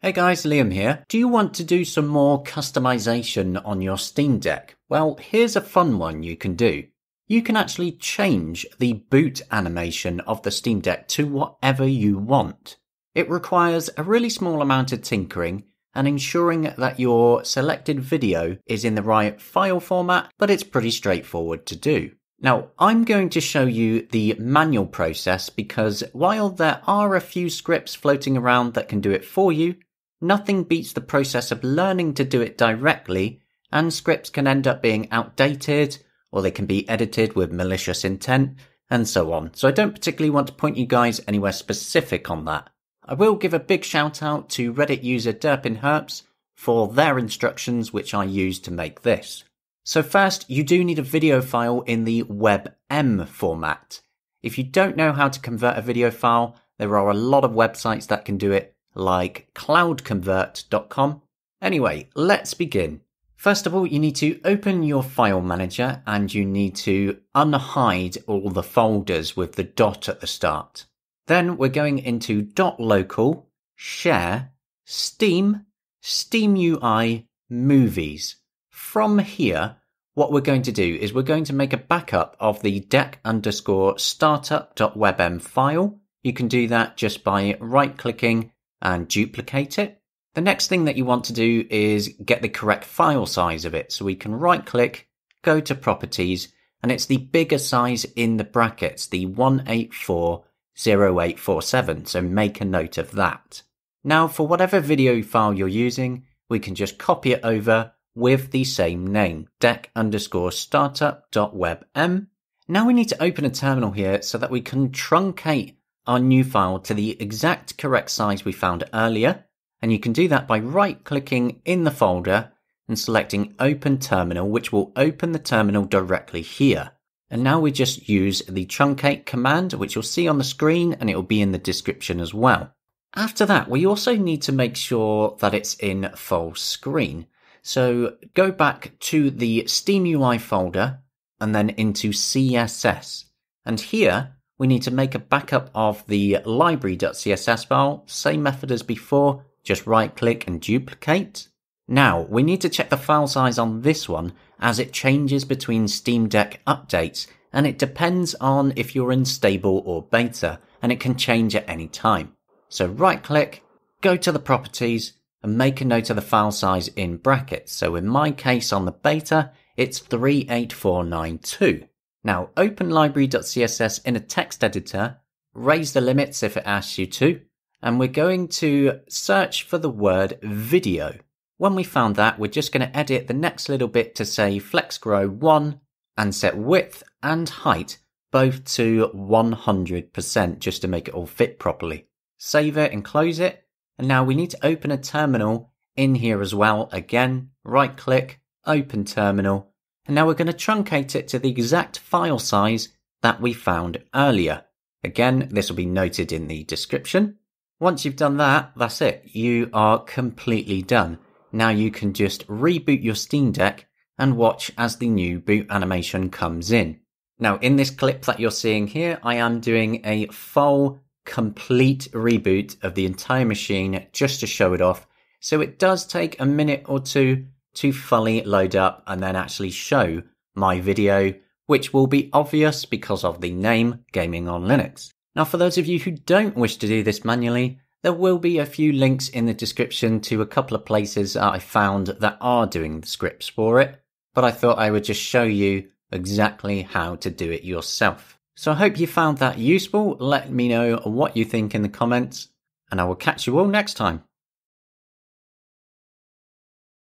Hey guys, Liam here. Do you want to do some more customization on your Steam Deck? Well, here's a fun one you can do. You can actually change the boot animation of the Steam Deck to whatever you want. It requires a really small amount of tinkering and ensuring that your selected video is in the right file format, but it's pretty straightforward to do. Now, I'm going to show you the manual process because while there are a few scripts floating around that can do it for you, nothing beats the process of learning to do it directly, and scripts can end up being outdated or they can be edited with malicious intent and so on. So I don't particularly want to point you guys anywhere specific on that. I will give a big shout out to Reddit user Derpin Herps for their instructions which I used to make this. So first, you do need a video file in the WebM format. If you don't know how to convert a video file, there are a lot of websites that can do it, like cloudconvert.com. Anyway, let's begin. First of all, you need to open your file manager and you need to unhide all the folders with the dot at the start. Then we're going into dot .local, share, Steam, Steam UI, movies. From here, what we're going to do is we're going to make a backup of the deck underscore startup.webm file. You can do that just by right clicking and duplicate it. The next thing that you want to do is get the correct file size of it. So we can right click, go to properties, and it's the bigger size in the brackets, the 1840847. So make a note of that. Now for whatever video file you're using, we can just copy it over with the same name, deck underscore startup.webm. Now we need to open a terminal here so that we can truncate our new file to the exact correct size we found earlier. And you can do that by right clicking in the folder and selecting open terminal, which will open the terminal directly here. And now we just use the truncate command, which you'll see on the screen and it will be in the description as well. After that, we also need to make sure that it's in full screen. So go back to the Steam UI folder and then into CSS. And here we need to make a backup of the library.css file, same method as before, just right click and duplicate. Now we need to check the file size on this one as it changes between Steam Deck updates and it depends on if you're in stable or beta and it can change at any time. So right click, go to the properties and make a note of the file size in brackets. So in my case on the beta, it's 38492. Now open library.css in a text editor, raise the limits if it asks you to, and we're going to search for the word video. When we found that, we're just going to edit the next little bit to say flex grow 1 and set width and height both to 100% just to make it all fit properly. Save it and close it and now we need to open a terminal in here as well. Again, right click, open terminal. And now we're going to truncate it to the exact file size that we found earlier. Again, this will be noted in the description. Once you've done that, that's it. You are completely done. Now you can just reboot your Steam Deck and watch as the new boot animation comes in. Now, in this clip that you're seeing here, I am doing a full complete reboot of the entire machine just to show it off. So it does take a minute or two to fully load up and then actually show my video, which will be obvious because of the name Gaming on Linux. Now, for those of you who don't wish to do this manually, there will be a few links in the description to a couple of places I found that are doing the scripts for it, but I thought I would just show you exactly how to do it yourself. So I hope you found that useful. Let me know what you think in the comments, and I will catch you all next time.